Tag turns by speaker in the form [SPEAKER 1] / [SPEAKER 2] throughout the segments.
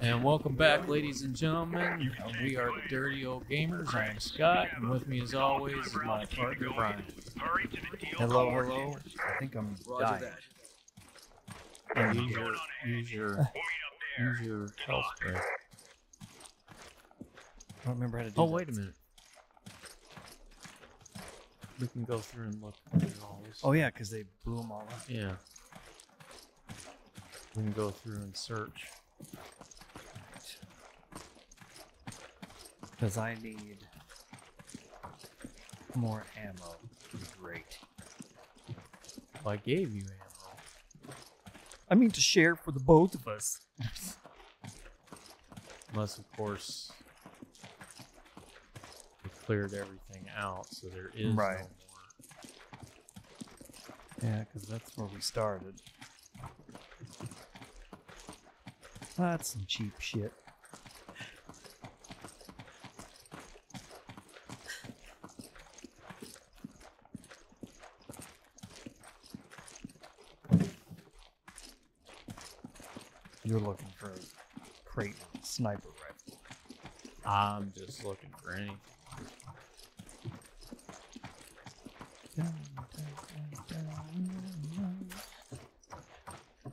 [SPEAKER 1] And welcome back, ladies and gentlemen. We are the Dirty Old Gamers. I am Scott, and with me, as always, is my partner Brian.
[SPEAKER 2] Hello, hello. I think I'm dying. And
[SPEAKER 1] Use your, use your, use your health spray.
[SPEAKER 2] I don't remember how to do
[SPEAKER 1] Oh,
[SPEAKER 2] that.
[SPEAKER 1] wait a minute. We can go through and look at all this.
[SPEAKER 2] Oh yeah, because they blew them all up.
[SPEAKER 1] yeah. We can go through and search.
[SPEAKER 2] Because I need more ammo. Great.
[SPEAKER 1] Well, I gave you ammo,
[SPEAKER 2] I mean to share for the both of us.
[SPEAKER 1] unless, of course, we cleared everything out, so there is
[SPEAKER 2] Right.
[SPEAKER 1] no more.
[SPEAKER 2] Yeah, because that's where we started. That's some cheap shit. You're looking for a Creighton sniper rifle.
[SPEAKER 1] I'm just looking for anything.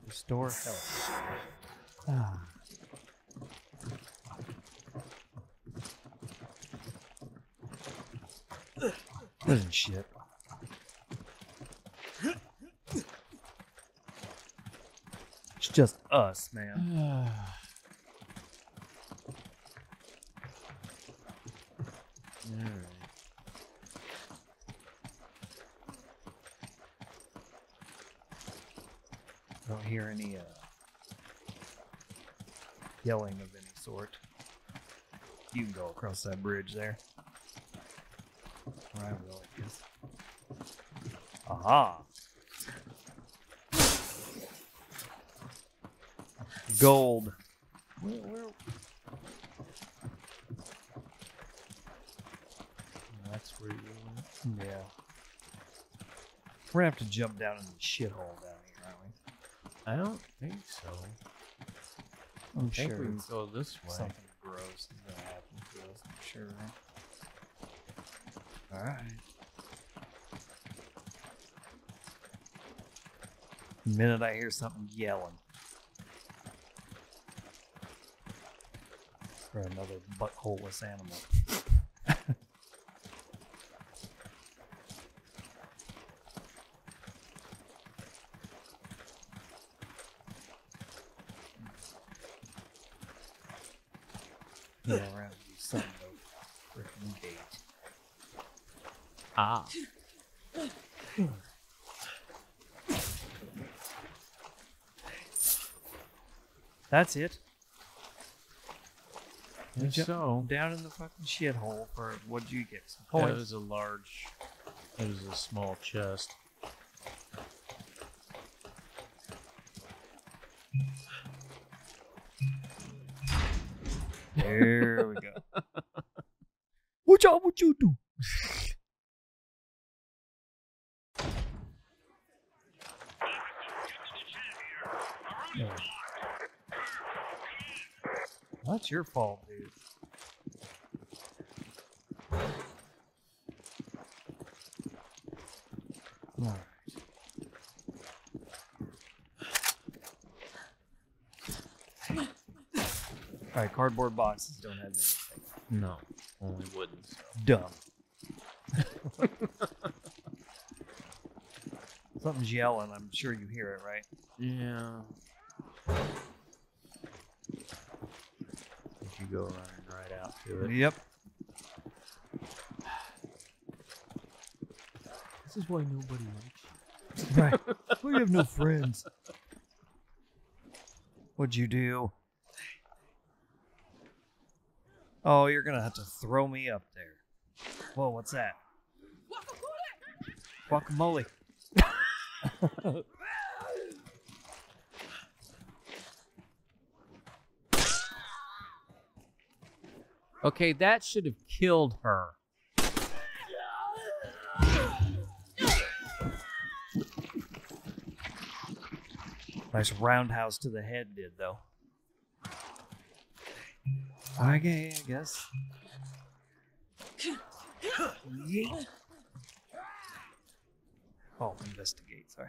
[SPEAKER 2] Restore health. Is shit. It's just us, man.
[SPEAKER 1] Alright.
[SPEAKER 2] I don't hear any uh, yelling of any sort. You can go across that bridge there. Guess. Aha! Gold.
[SPEAKER 1] Where, where? That's where you went.
[SPEAKER 2] Yeah. We're gonna have to jump down in the shithole down here, aren't we?
[SPEAKER 1] I don't think so.
[SPEAKER 2] I'm
[SPEAKER 1] I think
[SPEAKER 2] sure
[SPEAKER 1] we can go this way.
[SPEAKER 2] something gross is gonna happen to us. I'm sure. All right. Minute I hear something yelling for another buttholeless animal. Yeah, around you, son of a freaking gate.
[SPEAKER 1] Ah.
[SPEAKER 2] That's it.
[SPEAKER 1] Think
[SPEAKER 2] Ju-
[SPEAKER 1] so.
[SPEAKER 2] Down in the fucking shithole for what'd you get? Some
[SPEAKER 1] That
[SPEAKER 2] points.
[SPEAKER 1] was a large. It was a small chest.
[SPEAKER 2] There we go. Watch out what you do. Yeah. That's your fault, dude. All right. All right, cardboard boxes don't have anything.
[SPEAKER 1] No, only wooden stuff.
[SPEAKER 2] Dumb. Something's yelling. I'm sure you hear it, right?
[SPEAKER 1] Yeah. If you go running right out to it.
[SPEAKER 2] Yep.
[SPEAKER 1] This is why nobody likes you.
[SPEAKER 2] Right. we have no friends. What'd you do? Oh, you're gonna have to throw me up there. Whoa, what's that? Guacamole.
[SPEAKER 1] Okay, that should have killed her.
[SPEAKER 2] Nice roundhouse to the head, did though. Okay, I guess. Yeet. Oh, investigate. Sorry.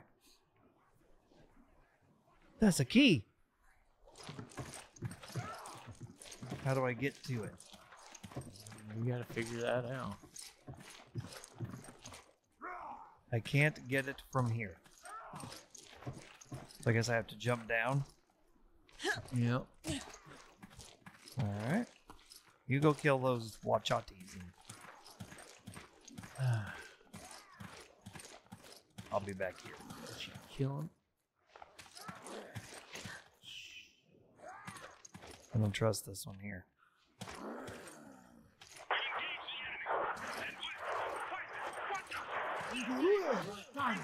[SPEAKER 2] That's a key. How do I get to it?
[SPEAKER 1] We gotta figure that out.
[SPEAKER 2] I can't get it from here. So I guess I have to jump down.
[SPEAKER 1] Yep.
[SPEAKER 2] All right. You go kill those wachatis. And I'll be back here.
[SPEAKER 1] She kill him.
[SPEAKER 2] I don't trust this one here. Did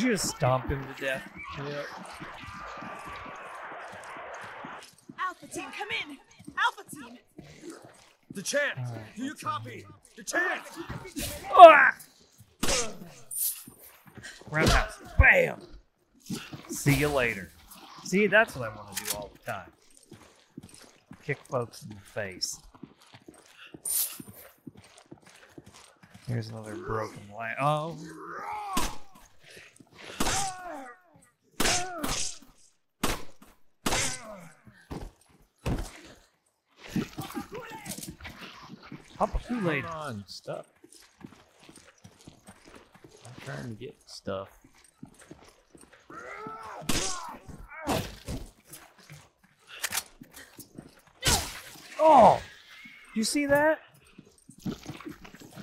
[SPEAKER 2] you just stomp him to death?
[SPEAKER 1] Yep.
[SPEAKER 3] Alpha team, come in! Alpha team!
[SPEAKER 4] The chant!
[SPEAKER 2] Alright,
[SPEAKER 4] Do you
[SPEAKER 2] let's
[SPEAKER 4] copy? The chant!
[SPEAKER 2] Ah! Roundhouse. Bam! See you later. See, that's what I want to do all the time. Kick folks in the face. Here's another broken line. Oh. Pop a Kool-Aid.
[SPEAKER 1] Come on, stuff. I'm trying to get stuff.
[SPEAKER 2] Oh! You see that?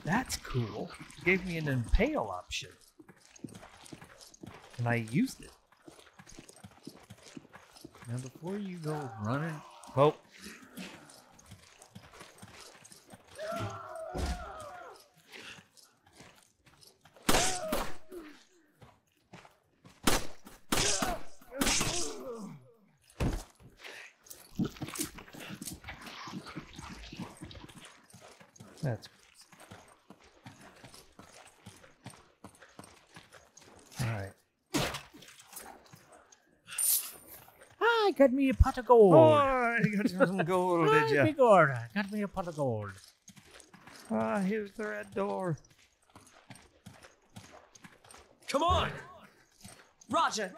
[SPEAKER 2] That's cool. It Gave me an impale option. And I used it.
[SPEAKER 1] Now, before you go running,
[SPEAKER 2] Oh.
[SPEAKER 1] I got me a pot of gold.
[SPEAKER 2] Oh, you got some gold, did you?
[SPEAKER 1] big order. Got me a pot of gold.
[SPEAKER 2] Ah, here's the red door.
[SPEAKER 4] Come on!
[SPEAKER 3] Roger!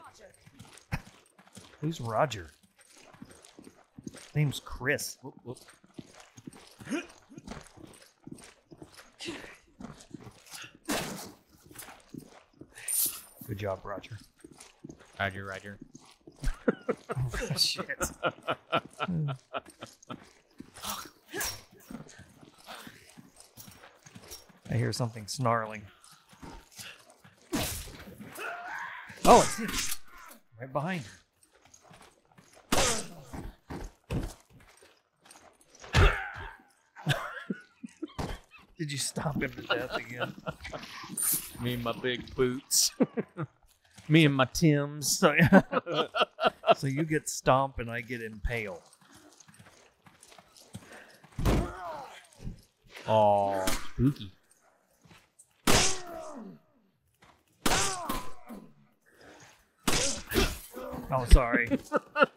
[SPEAKER 2] Who's Roger? Name's Chris.
[SPEAKER 1] Whoop, whoop.
[SPEAKER 2] Good job, Roger.
[SPEAKER 1] Roger, Roger.
[SPEAKER 2] Shit. I hear something snarling. Oh, it's him. Right behind her. Did you stop him to death again?
[SPEAKER 1] Me and my big boots. me and my Tims.
[SPEAKER 2] So, so you get stomp and I get impale.
[SPEAKER 1] Oh, spooky.
[SPEAKER 2] Oh, sorry.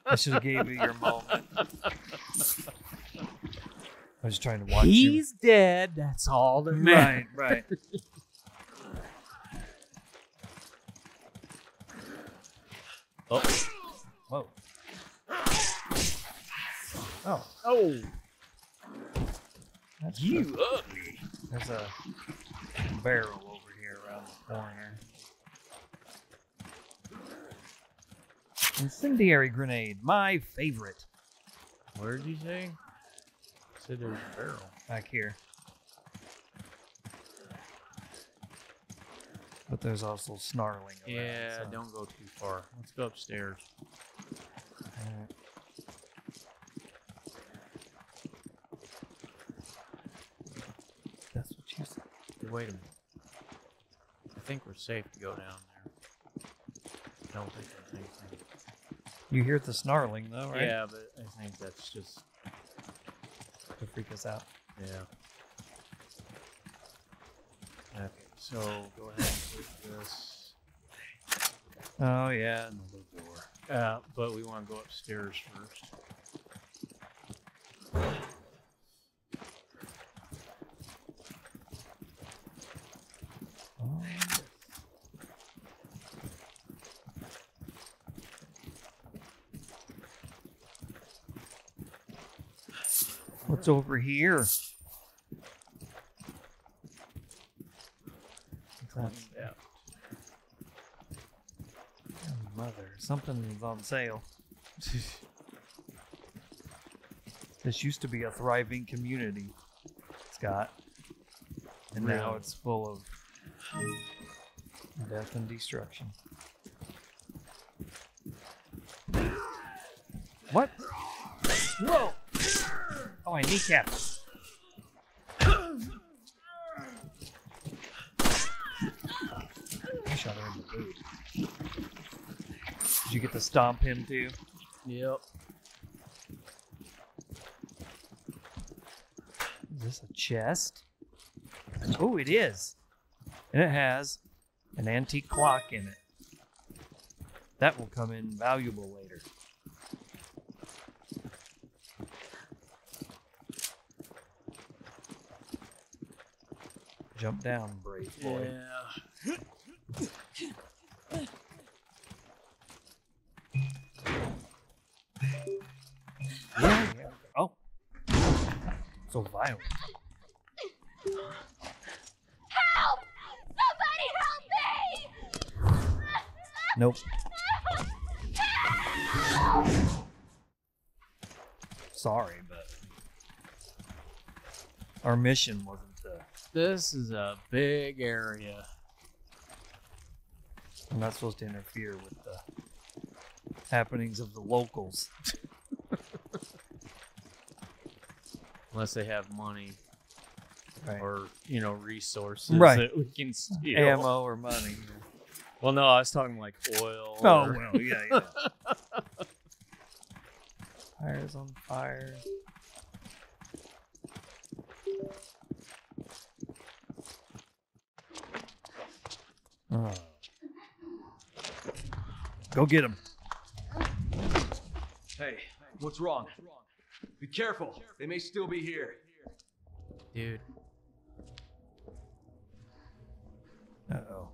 [SPEAKER 2] I should have gave you your moment. I was trying to watch you.
[SPEAKER 1] He's dead. That's all that matters.
[SPEAKER 2] Right, right.
[SPEAKER 1] Oh.
[SPEAKER 2] Whoa. Oh,
[SPEAKER 1] Oh,
[SPEAKER 2] that's
[SPEAKER 1] you
[SPEAKER 2] good.
[SPEAKER 1] ugly.
[SPEAKER 2] There's a barrel over here around the corner. Incendiary grenade, my favorite.
[SPEAKER 1] Where did you say? Said there's a barrel.
[SPEAKER 2] Back here. But there's also snarling. Around,
[SPEAKER 1] Yeah,
[SPEAKER 2] so-
[SPEAKER 1] don't go too far. Let's go upstairs.
[SPEAKER 2] Alright. That's what you said.
[SPEAKER 1] Hey, Wait a minute. I think we're safe to go down there. Don't think there's anything.
[SPEAKER 2] You hear the snarling though, right?
[SPEAKER 1] Yeah, but I think that's just
[SPEAKER 2] To freak us out.
[SPEAKER 1] yeah. Okay, so go ahead and take this.
[SPEAKER 2] Oh yeah, another door.
[SPEAKER 1] Uh, but we want to go upstairs first.
[SPEAKER 2] What's over here? That's
[SPEAKER 1] Yeah.
[SPEAKER 2] oh, mother. Something's on sale. This used to be a thriving community, Scott. And now it's full of death and destruction. What? Whoa! I kneecapped. I shot her in the boot. Did you get to stomp him too?
[SPEAKER 1] Yep.
[SPEAKER 2] Is this a chest? Oh, it is. And it has an antique clock in it. That will come in valuable later. Jump down, brave boy.
[SPEAKER 1] Yeah.
[SPEAKER 2] Yeah, yeah. Oh. So violent.
[SPEAKER 5] Help! Somebody help me!
[SPEAKER 2] Nope. Sorry, but our mission wasn't to.
[SPEAKER 1] This is a big area.
[SPEAKER 2] I'm not supposed to interfere with the happenings of the locals.
[SPEAKER 1] Unless they have money
[SPEAKER 2] Right.
[SPEAKER 1] or, you know, resources
[SPEAKER 2] Right.
[SPEAKER 1] that we can steal.
[SPEAKER 2] Ammo or money.
[SPEAKER 1] Well, no, I was talking like oil.
[SPEAKER 2] Oh
[SPEAKER 1] or-
[SPEAKER 2] well, yeah, yeah. Fire's on fire. Oh. Go get him.
[SPEAKER 4] Hey, what's wrong? Be careful. They may still be here.
[SPEAKER 1] Dude.
[SPEAKER 2] Uh oh.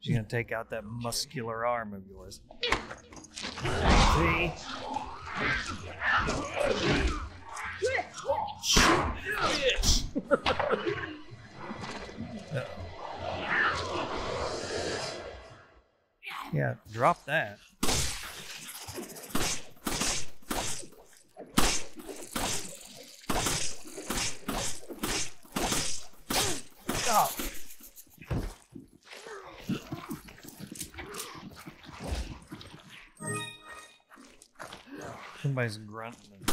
[SPEAKER 2] She's gonna take out that muscular arm of yours. See? Yeah, drop that. Oh. Somebody's grunting.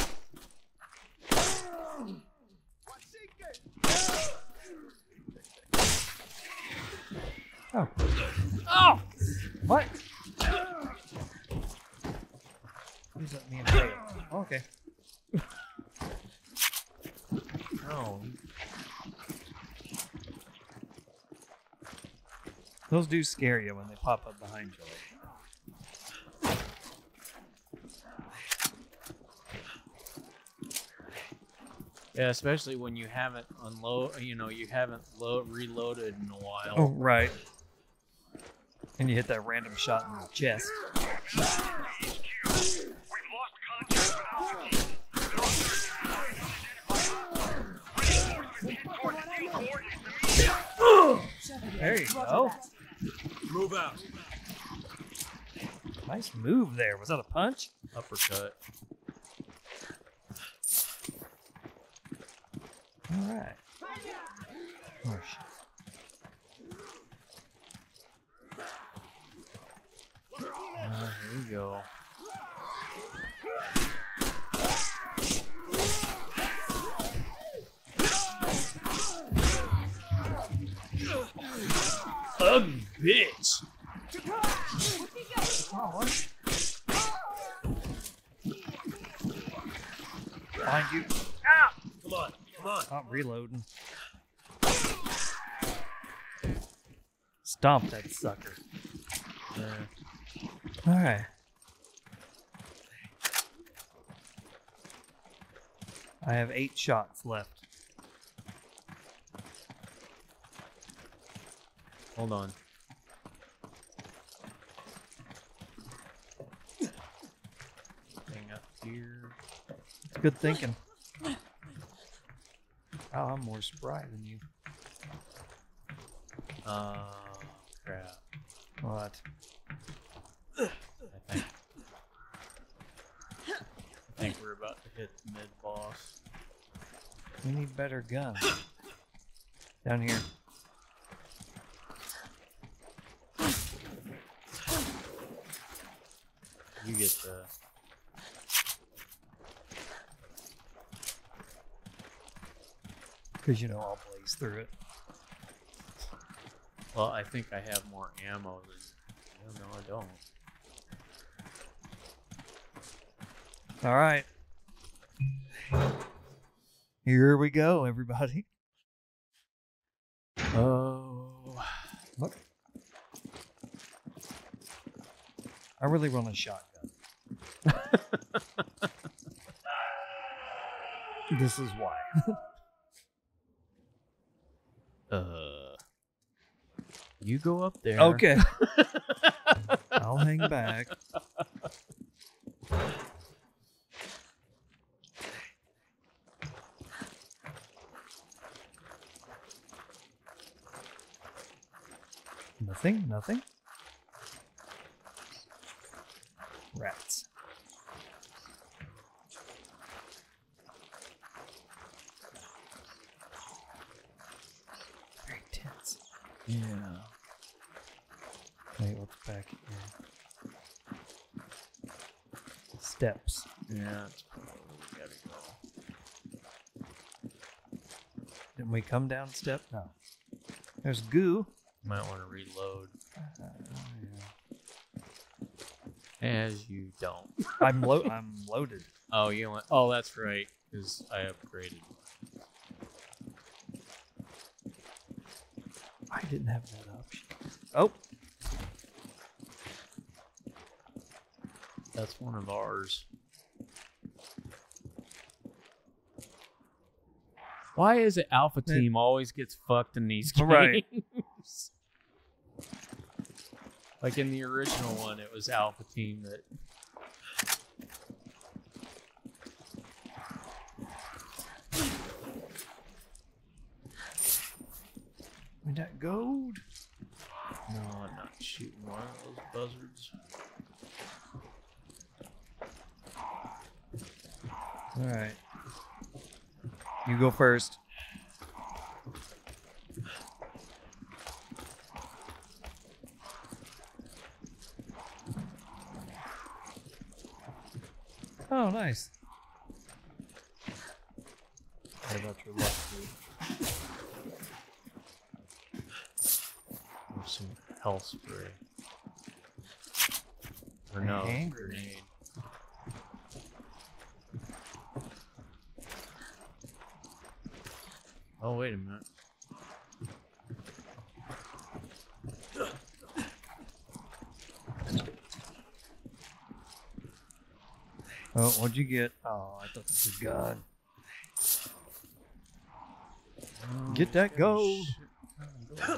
[SPEAKER 2] Oh. Oh! What? Who's let me in jail? Okay.
[SPEAKER 1] Oh,
[SPEAKER 2] Those do scare you when they pop up behind you.
[SPEAKER 1] yeah, especially when you haven't unload, you know, you haven't lo- reloaded in a while.
[SPEAKER 2] Oh, right. And you hit that random shot in the chest. There you go.
[SPEAKER 4] Move out.
[SPEAKER 2] Nice move there. Was that a punch?
[SPEAKER 1] Uppercut.
[SPEAKER 2] All right. Oh, shit.
[SPEAKER 1] Uh, here we go. Ugly bitch.
[SPEAKER 2] Behind you.
[SPEAKER 4] Come on, come on.
[SPEAKER 2] Oh, reloading. Stomp that sucker.
[SPEAKER 1] Yeah.
[SPEAKER 2] All I have eight shots left.
[SPEAKER 1] Hold on. Thing up here.
[SPEAKER 2] Good thinking. Oh, I'm more spry than you.
[SPEAKER 1] Uh, crap.
[SPEAKER 2] What?
[SPEAKER 1] I think. I think we're about to hit the mid boss.
[SPEAKER 2] We need better guns. Down here.
[SPEAKER 1] You get the.
[SPEAKER 2] Because you know I'll blaze through it.
[SPEAKER 1] Well, I think I have more ammo than. No, no, I don't.
[SPEAKER 2] All right. Here we go, everybody.
[SPEAKER 1] Oh.
[SPEAKER 2] Look. I really want a shotgun. this is why.
[SPEAKER 1] Uh. You go up there.
[SPEAKER 2] Okay. I'll hang back. Nothing, nothing. Rats. Very tense.
[SPEAKER 1] Yeah.
[SPEAKER 2] Wait, what's back here? Steps.
[SPEAKER 1] Yeah, that's probably where we gotta go.
[SPEAKER 2] Didn't we come down step? No. There's goo.
[SPEAKER 1] Might want to reload. As you don't.
[SPEAKER 2] I'm lo- I'm loaded.
[SPEAKER 1] Oh, you want? Oh, that's right. Because I upgraded.
[SPEAKER 2] I didn't have that option. Oh,
[SPEAKER 1] That's one of ours. Why is it Alpha. Team always gets fucked in these games?
[SPEAKER 2] Right.
[SPEAKER 1] like in the original one, it was Alpha Team that.
[SPEAKER 2] we got gold.
[SPEAKER 1] No, I'm not shooting one of those buzzards.
[SPEAKER 2] All right. You go first. Oh, nice.
[SPEAKER 1] What about your left dude? Or some health spray. Or no, grenade. Oh, wait a minute.
[SPEAKER 2] Oh, what'd you get? Oh, I thought this was a gun. Get that gold.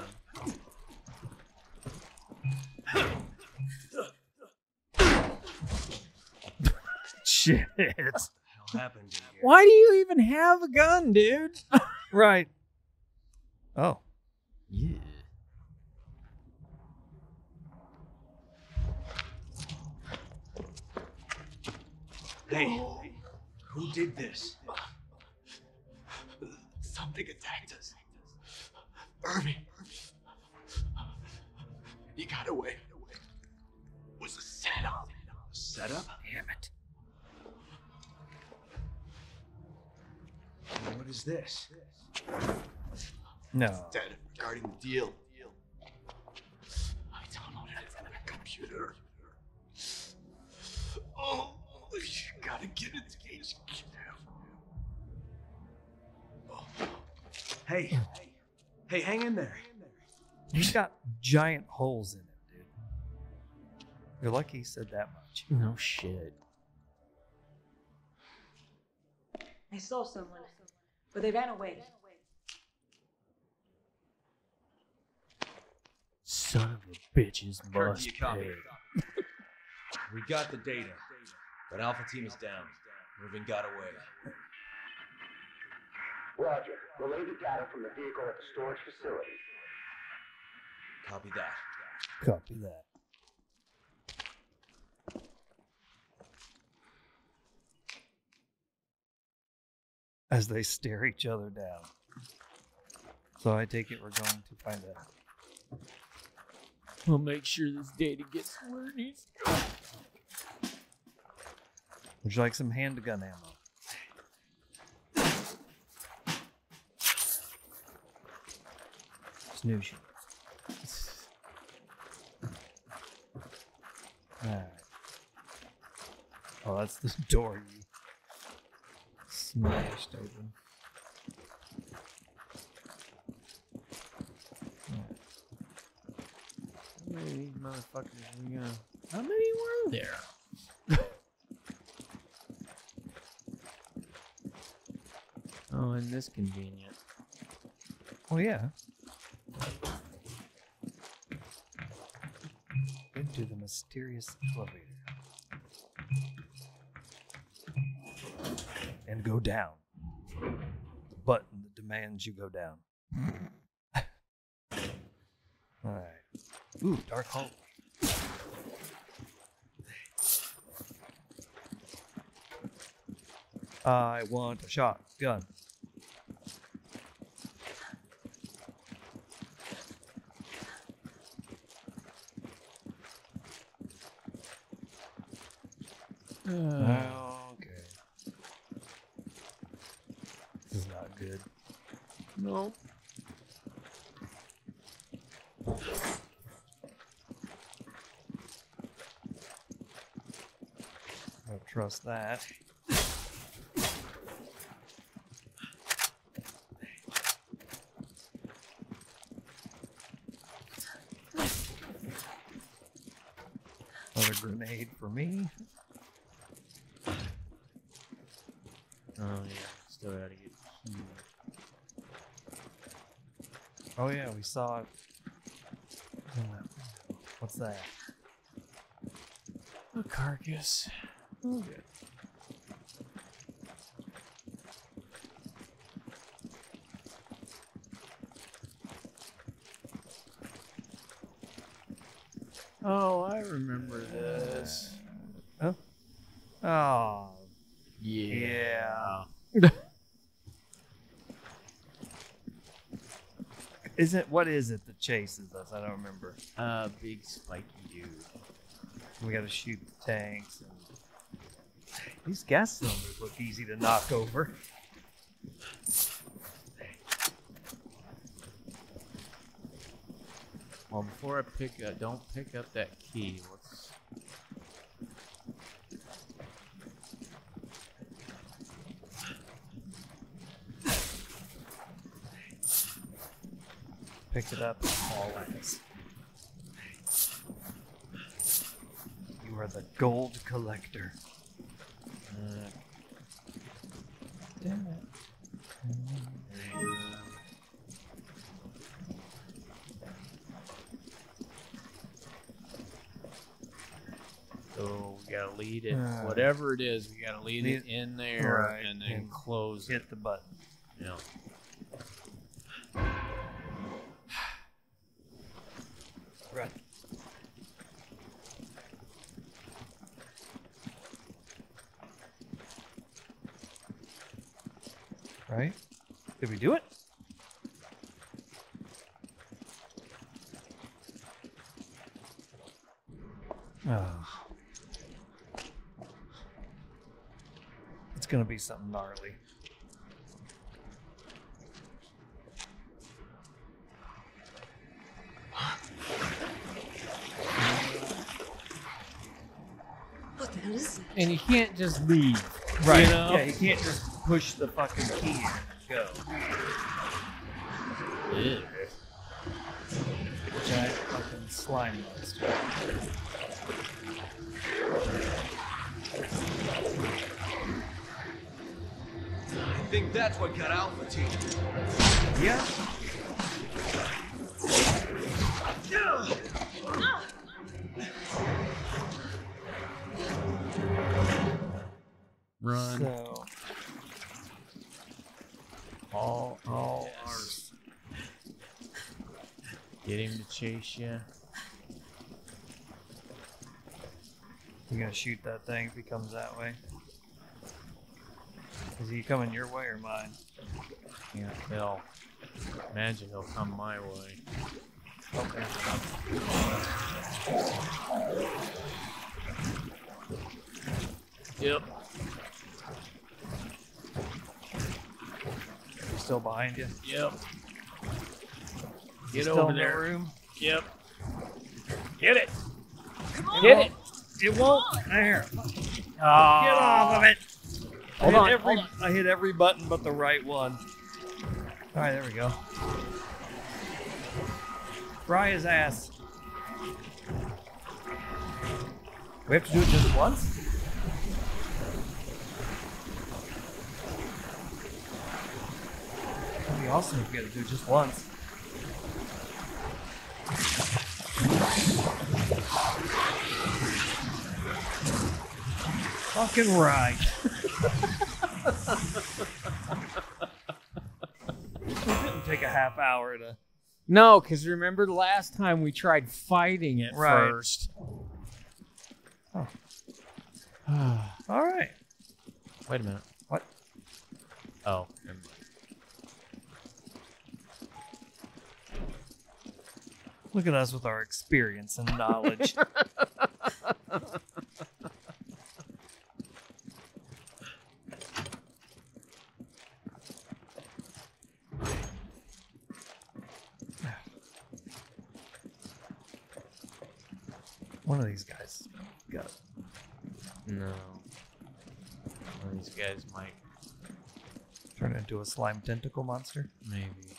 [SPEAKER 2] Shit.
[SPEAKER 4] hell happened here?
[SPEAKER 1] Why do you even have a gun, dude?
[SPEAKER 2] right. Oh.
[SPEAKER 4] Hey, oh. who did this?
[SPEAKER 6] Something attacked us. Irving. He got away. It was a setup.
[SPEAKER 4] Setup?
[SPEAKER 2] Damn it.
[SPEAKER 4] What is this?
[SPEAKER 2] No.
[SPEAKER 6] Dead regarding the deal. I downloaded it from the computer. Get it together.
[SPEAKER 4] Hey, hey, hang in there.
[SPEAKER 2] He's got giant holes in it, dude. You're lucky he said that much.
[SPEAKER 1] No shit.
[SPEAKER 7] I saw someone, but they ran away.
[SPEAKER 1] Son of a bitches
[SPEAKER 4] Kirk,
[SPEAKER 1] must
[SPEAKER 4] you
[SPEAKER 1] pay.
[SPEAKER 4] We got the data, but Alpha Team is down. Moving got away.
[SPEAKER 8] Roger. Relay the data from the vehicle at the storage facility.
[SPEAKER 4] Copy that.
[SPEAKER 2] Copy that. As they stare each other down. So I take it we're going to find out.
[SPEAKER 1] We'll make sure this data gets where it needs to go.
[SPEAKER 2] Would you like some handgun ammo? Snoozy. Alright. Oh, that's the door you smashed open. Alright.
[SPEAKER 1] How many motherfuckers are we gonna? How many were there? Oh, and this convenient.
[SPEAKER 2] Oh yeah. Into the mysterious elevator. And go down. The button that demands you go down. Alright. Ooh, dark hole. I want a shotgun. Okay. This is not good.
[SPEAKER 1] no.
[SPEAKER 2] I don't trust that. Another grenade for me.
[SPEAKER 1] Oh Oh, yeah, still gotta get key.
[SPEAKER 2] Oh yeah, we saw it. in that window. What's that?
[SPEAKER 1] A carcass. Okay. Oh, I remember this.
[SPEAKER 2] Oh,
[SPEAKER 1] Yeah.
[SPEAKER 2] is it? What is it that chases us? I don't remember.
[SPEAKER 1] Uh, big spiky dude.
[SPEAKER 2] We got to shoot the tanks. And... These gas cylinders look easy to knock over.
[SPEAKER 1] Well, before I pick up, don't pick up that key. Let's.
[SPEAKER 2] Pick it up and haul ass. You are the gold collector.
[SPEAKER 1] Uh,
[SPEAKER 2] Damn it.
[SPEAKER 1] so we gotta lead it.
[SPEAKER 2] Uh,
[SPEAKER 1] whatever it is, we gotta lead it in there
[SPEAKER 2] right,
[SPEAKER 1] and then
[SPEAKER 2] and
[SPEAKER 1] close it.
[SPEAKER 2] Hit the button.
[SPEAKER 1] Yeah.
[SPEAKER 2] Right. Right? Did we do it? Oh. It's gonna be something gnarly.
[SPEAKER 7] What the hell is that?
[SPEAKER 1] And you can't just leave.
[SPEAKER 2] Right.
[SPEAKER 1] You know?
[SPEAKER 2] Yeah, you can't just push the fucking key and go.
[SPEAKER 1] Ew.
[SPEAKER 2] Giant fucking slime monster.
[SPEAKER 4] I think that's what got Alpha Team.
[SPEAKER 2] Yeah.
[SPEAKER 1] Run.
[SPEAKER 2] So
[SPEAKER 1] all, all ours. Get him to chase you.
[SPEAKER 2] you're gonna shoot that thing if he comes that way. Is he coming your way or mine?
[SPEAKER 1] Can't tell. Imagine he'll come my way.
[SPEAKER 2] Okay.
[SPEAKER 1] Yep.
[SPEAKER 2] Still behind you.
[SPEAKER 1] Yep. Get
[SPEAKER 2] still
[SPEAKER 1] over
[SPEAKER 2] in the
[SPEAKER 1] there.
[SPEAKER 2] room.
[SPEAKER 1] Yep. Get it.
[SPEAKER 3] Come on.
[SPEAKER 1] Get it.
[SPEAKER 2] It won't. There.
[SPEAKER 1] Oh.
[SPEAKER 2] Get off of it.
[SPEAKER 1] Hold
[SPEAKER 2] I
[SPEAKER 1] on,
[SPEAKER 2] Every,
[SPEAKER 1] hold
[SPEAKER 2] I hit every button but the right one. All right, there we go. Fry his ass. We have to do it just once? That'd be awesome if we had to do it just once. Fucking right. it didn't take a half hour to.
[SPEAKER 1] No, because remember the last time we tried fighting it
[SPEAKER 2] Right.
[SPEAKER 1] first.
[SPEAKER 2] Oh. All right.
[SPEAKER 1] Wait a minute.
[SPEAKER 2] What?
[SPEAKER 1] Oh, never
[SPEAKER 2] Look at us with our experience and knowledge. One of these guys got
[SPEAKER 1] no. One of these guys might,
[SPEAKER 2] turn into a slime tentacle monster.
[SPEAKER 1] maybe.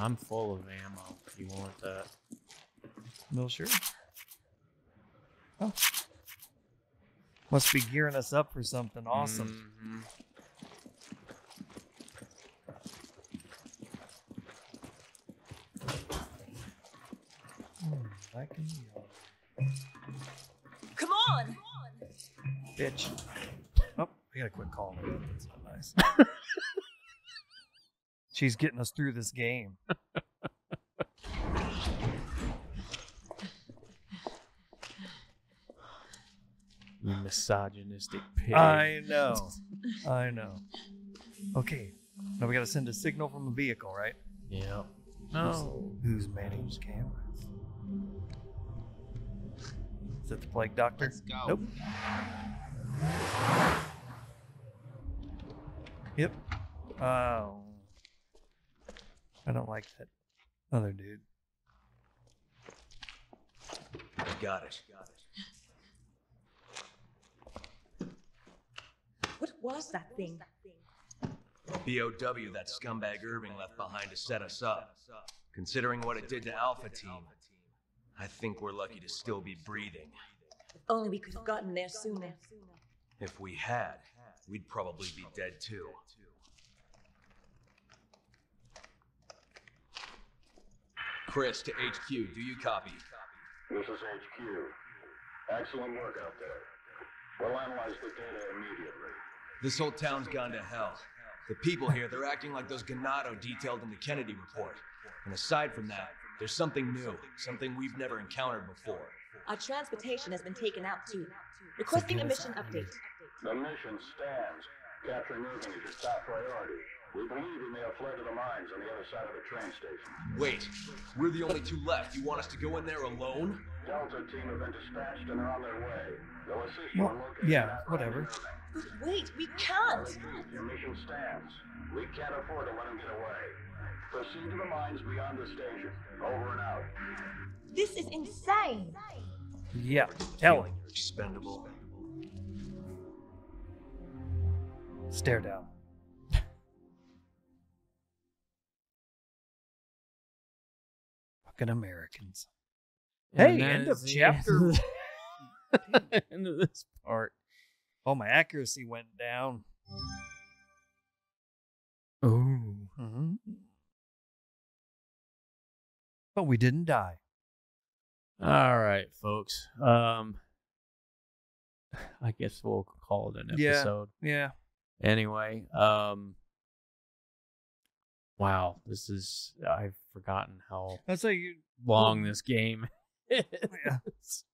[SPEAKER 1] I'm full of ammo. If you want that?
[SPEAKER 2] No, sure. Oh. Must be gearing us up for something awesome.
[SPEAKER 1] Mhm.
[SPEAKER 2] Hmm, back in the yard.
[SPEAKER 3] Come on.
[SPEAKER 2] Bitch. Oh, I gotta quit calling That's not nice. She's getting us through this game.
[SPEAKER 1] You misogynistic pig.
[SPEAKER 2] I know. I know. Okay. Now we gotta send a signal from a vehicle, right?
[SPEAKER 1] Yep. No.
[SPEAKER 2] Who's manning the cameras? Is it the plague doctor?
[SPEAKER 9] Let's go.
[SPEAKER 2] Nope. Yep. Oh. I don't like that other dude.
[SPEAKER 4] Got it. Got it.
[SPEAKER 3] What was that thing?
[SPEAKER 4] BOW that scumbag Irving left behind to set us up. Considering what it did to Alpha Team, I think we're lucky to still be breathing.
[SPEAKER 3] If only we could have gotten there sooner.
[SPEAKER 4] If we had, we'd probably be dead too. Chris to HQ, do you copy?
[SPEAKER 8] This is HQ. Excellent work out there. We'll analyze the data immediately.
[SPEAKER 4] This whole town's gone to hell. The people here, they're acting like those Ganado detailed in the Kennedy report. And aside from that, there's something new, something we've never encountered before.
[SPEAKER 3] Our transportation has been taken out too. Requesting a mission update.
[SPEAKER 8] The mission stands. Capturing Irving is your top priority. We believe he may have fled to the mines on the other side of the train station.
[SPEAKER 4] Wait, we're the only two left. You want us to go in there alone?
[SPEAKER 8] Delta team have been dispatched and are on their way. They'll assist you
[SPEAKER 2] Well,
[SPEAKER 8] in locating
[SPEAKER 2] yeah, whatever.
[SPEAKER 3] But wait, we can't.
[SPEAKER 8] Your mission stands. We can't afford to let him get away. Proceed to the mines beyond the station. Over and out.
[SPEAKER 3] This is insane.
[SPEAKER 2] Yeah, tell him.
[SPEAKER 4] You're expendable.
[SPEAKER 2] Stare down. Fucking Americans. Hey, end of chapter.
[SPEAKER 1] end of this part.
[SPEAKER 2] Oh, my accuracy went down.
[SPEAKER 1] Oh.
[SPEAKER 2] hmm But we didn't die.
[SPEAKER 1] All right, folks. Um, I guess we'll call it an
[SPEAKER 2] Yeah.
[SPEAKER 1] episode.
[SPEAKER 2] Yeah.
[SPEAKER 1] Anyway, um, wow, this is I've forgotten how
[SPEAKER 2] That's like
[SPEAKER 1] long this game is.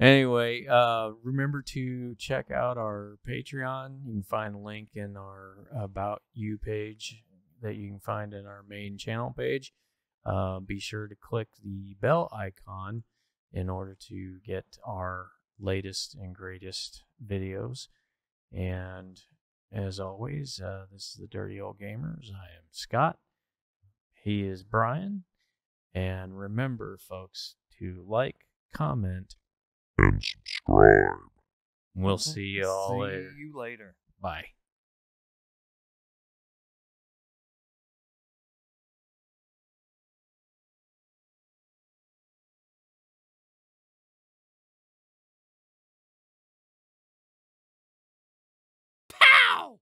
[SPEAKER 1] Anyway, uh, remember to check out our Patreon. You can find a link in our About You page that you can find in our main channel page. Uh, be sure to click the bell icon in order to get our latest and greatest videos. And as always, uh, this is the Dirty Old Gamers. I am Scott. He is Brian. And remember, folks, to like, comment,
[SPEAKER 6] And subscribe.
[SPEAKER 1] We'll see you all
[SPEAKER 2] See
[SPEAKER 1] later.
[SPEAKER 2] you later.
[SPEAKER 1] Bye.